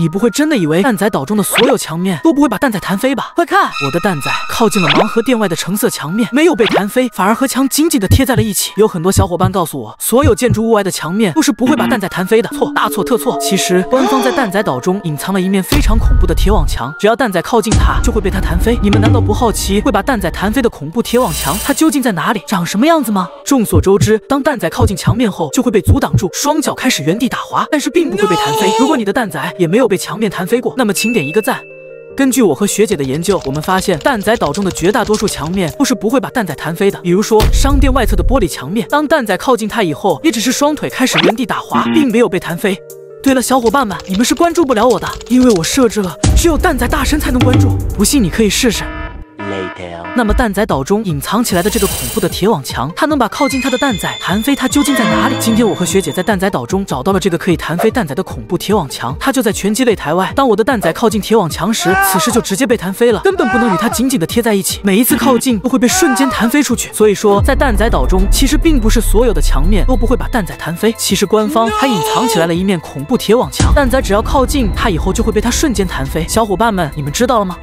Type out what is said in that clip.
你不会真的以为蛋仔岛中的所有墙面都不会把蛋仔弹飞吧？快看，我的蛋仔靠近了盲盒店外的橙色墙面，没有被弹飞，反而和墙紧紧的贴在了一起。有很多小伙伴告诉我，所有建筑物外的墙面都是不会把蛋仔弹飞的，错，大错特错。其实官方在蛋仔岛中隐藏了一面非常恐怖的铁网墙，只要蛋仔靠近它，就会被它弹飞。你们难道不好奇会把蛋仔弹飞的恐怖铁网墙它究竟在哪里，长什么样子吗？众所周知，当蛋仔靠近墙面后，就会被阻挡住，双脚开始原地打滑，但是并不会被弹飞。如果你的蛋仔也没有被墙面弹飞过，那么请点一个赞。根据我和学姐的研究，我们发现蛋仔岛中的绝大多数墙面都是不会把蛋仔弹飞的。比如说商店外侧的玻璃墙面，当蛋仔靠近它以后，也只是双腿开始原地打滑，并没有被弹飞。对了，小伙伴们，你们是关注不了我的，因为我设置了只有蛋仔大神才能关注。不信你可以试试。那么蛋仔岛中隐藏起来的这个恐怖的铁网墙，它能把靠近它的蛋仔弹飞，它究竟在哪里？今天我和学姐在蛋仔岛中找到了这个可以弹飞蛋仔的恐怖铁网墙，它就在拳击擂台外。当我的蛋仔靠近铁网墙时，此时就直接被弹飞了，根本不能与它紧紧的贴在一起，每一次靠近都会被瞬间弹飞出去。所以说，在蛋仔岛中，其实并不是所有的墙面都不会把蛋仔弹飞，其实官方还隐藏起来了一面恐怖铁网墙，蛋仔只要靠近它以后，就会被它瞬间弹飞。小伙伴们，你们知道了吗？